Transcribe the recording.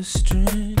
the strength.